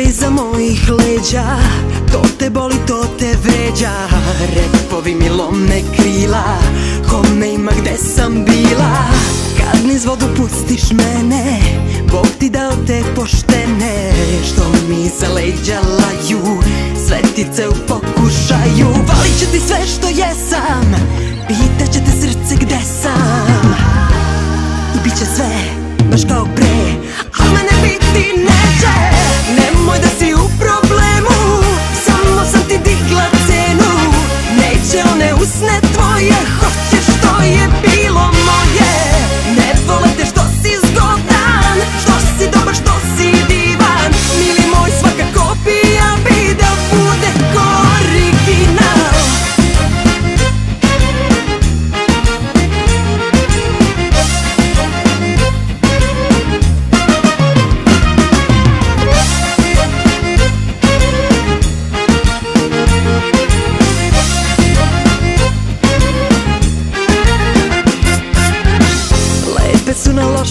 plače iza mojih leđa To te boli, to te veđa Repovi mi lomne krila Kome ima gde sam bila. Kad niz vodu pustiš mene Bog ti dao te poštene. Što mi za leđa laju Svetice u pokušaju. Valit ću ti sve što jesam Pitaće te srce gde sam. I bit će sve baš kao pre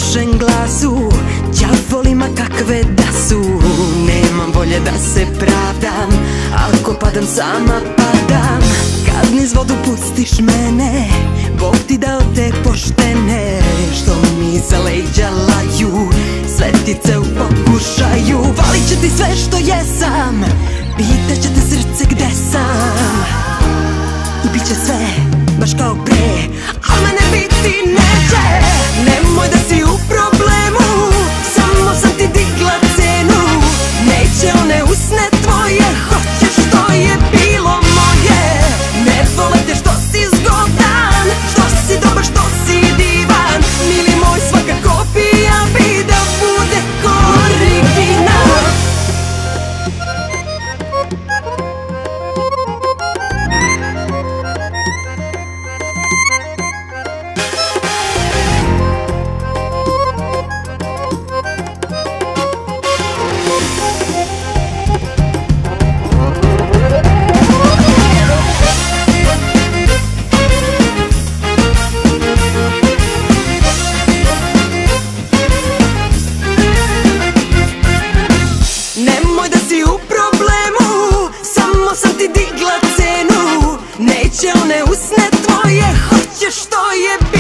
lošem glasu Đavolima kakve da su. Nemam volje da se pravdam Ako padam sama padam. Kad niz vodu pustiš mene Bog ti dao te poštene. Što mi za leđa laju Svetice u pokušaju. Valit ću ti sve što jesam Pitaće te srce gde sam One usne usne tvoje Hoće što je bilo